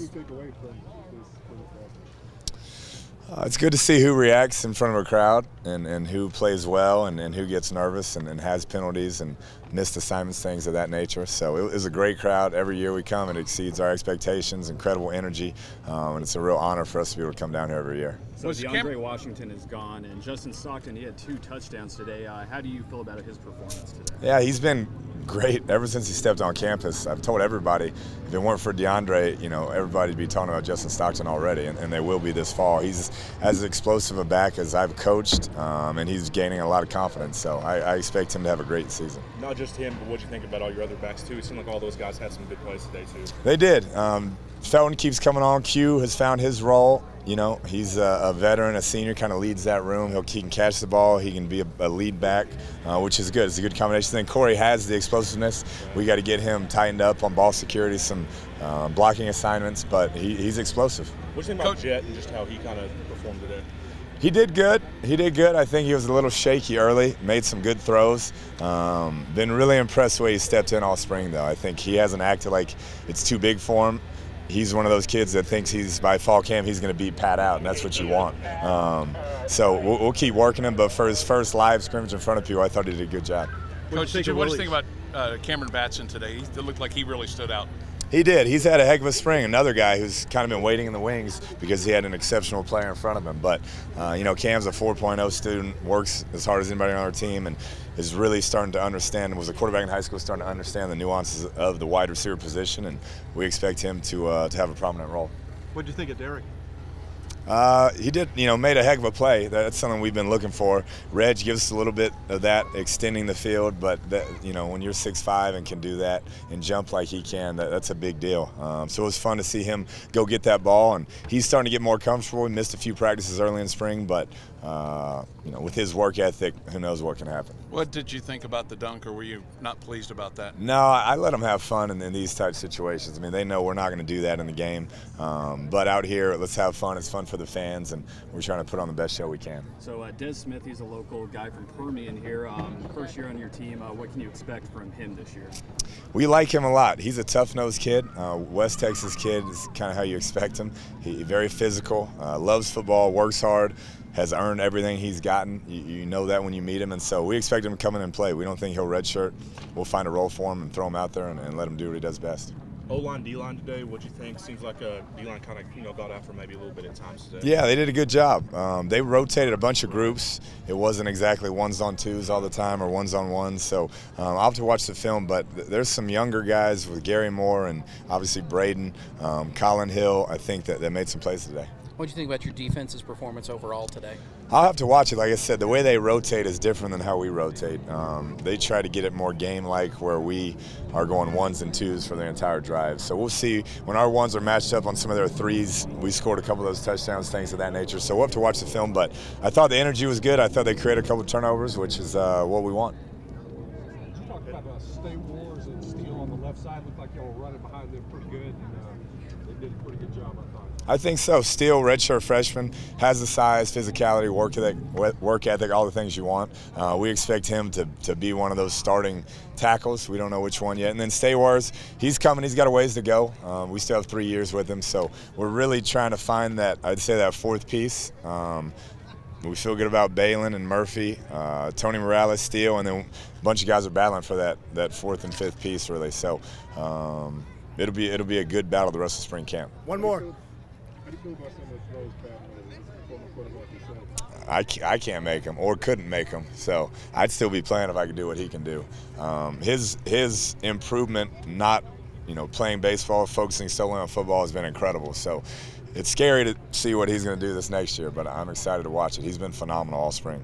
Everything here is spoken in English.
do you take away from this? Uh, it's good to see who reacts in front of a crowd and, and who plays well and, and who gets nervous and, and has penalties and missed assignments, things of that nature. So it was a great crowd. Every year we come, it exceeds our expectations, incredible energy, um, and it's a real honor for us to be able to come down here every year. So Was DeAndre Cam- Washington is gone, and Justin Stockton he had two touchdowns today. Uh, how do you feel about his performance today? Yeah, he's been great ever since he stepped on campus. I've told everybody if it weren't for DeAndre, you know, everybody'd be talking about Justin Stockton already, and, and they will be this fall. He's as explosive a back as I've coached, um, and he's gaining a lot of confidence. So I, I expect him to have a great season. Not just him, but what do you think about all your other backs too? It seemed like all those guys had some good plays today too. They did. Um, Felton keeps coming on. Q has found his role. You know, he's a, a veteran, a senior, kind of leads that room. He'll, he can catch the ball. He can be a, a lead back, uh, which is good. It's a good combination. Then Corey has the explosiveness. We got to get him tightened up on ball security, some uh, blocking assignments, but he, he's explosive. What do you think about Coach- Jett and just how he kind of performed today? He did good. He did good. I think he was a little shaky early, made some good throws. Um, been really impressed the way he stepped in all spring, though. I think he hasn't acted like it's too big for him. He's one of those kids that thinks he's by fall camp he's going to beat Pat out, and that's what you want. Um, so we'll, we'll keep working him. But for his first live scrimmage in front of people, I thought he did a good job. Coach, think did you, of what do you think about uh, Cameron Batson today? He, it looked like he really stood out. He did. He's had a heck of a spring. Another guy who's kind of been waiting in the wings because he had an exceptional player in front of him. But, uh, you know, Cam's a 4.0 student, works as hard as anybody on our team, and is really starting to understand, was a quarterback in high school, starting to understand the nuances of the wide receiver position, and we expect him to, uh, to have a prominent role. What do you think of Derek? Uh, he did, you know, made a heck of a play. That's something we've been looking for. Reg gives us a little bit of that, extending the field, but that, you know, when you're 6'5 and can do that and jump like he can, that, that's a big deal. Um, so it was fun to see him go get that ball, and he's starting to get more comfortable. He missed a few practices early in spring, but uh, you know, with his work ethic, who knows what can happen. What did you think about the dunk, or were you not pleased about that? No, I let them have fun in, in these type of situations. I mean, they know we're not going to do that in the game, um, but out here, let's have fun. It's fun for the fans, and we're trying to put on the best show we can. So uh, Des Smith, he's a local guy from Permian here. Um, first year on your team. Uh, what can you expect from him this year? We like him a lot. He's a tough-nosed kid. Uh, West Texas kid is kind of how you expect him. He very physical, uh, loves football, works hard, has earned everything he's gotten. You, you know that when you meet him, and so we expect him to come in and play. We don't think he'll redshirt. We'll find a role for him and throw him out there and, and let him do what he does best. O line, D line today. What you think? Seems like a D line kind of you know got after maybe a little bit at times today. Yeah, they did a good job. Um, they rotated a bunch of groups. It wasn't exactly ones on twos all the time or ones on ones. So um, I'll have to watch the film. But th- there's some younger guys with Gary Moore and obviously Breiden, um, Kolin Hill. I think that, that made some plays today. What do you think about your defense's performance overall today? I'll have to watch it. Like I said, the way they rotate is different than how we rotate. Um, they try to get it more game-like, where we are going ones and twos for the entire drive. So we'll see when our ones are matched up on some of their threes. We scored a couple of those touchdowns, things of that nature. So we'll have to watch the film. But I thought the energy was good. I thought they created a couple of turnovers, which is uh, what we want. You talked about uh, Stawarz and Steele on the left side. Looked like y'all were running behind them pretty good, and uh, they did a pretty good job, I thought. I think so. Steele, redshirt freshman, has the size, physicality, work ethic, work ethic, all the things you want. Uh, we expect him to, to be one of those starting tackles. We don't know which one yet. And then Stawarz, he's coming. He's got a ways to go. Um, we still have three years with him, so we're really trying to find that. I'd say that fourth piece. Um, we feel good about Baylen and Murphy, uh, Tony Morales, Steele, and then a bunch of guys are battling for that that fourth and fifth piece, really. So um, it'll be it'll be a good battle the rest of spring camp. One more. I, I can't make him or couldn't make him. So I'd still be playing if I could do what he can do. Um, his his improvement, not you know playing baseball, focusing solely on football, has been incredible. So it's scary to see what he's going to do this next year, but I'm excited to watch it. He's been phenomenal all spring.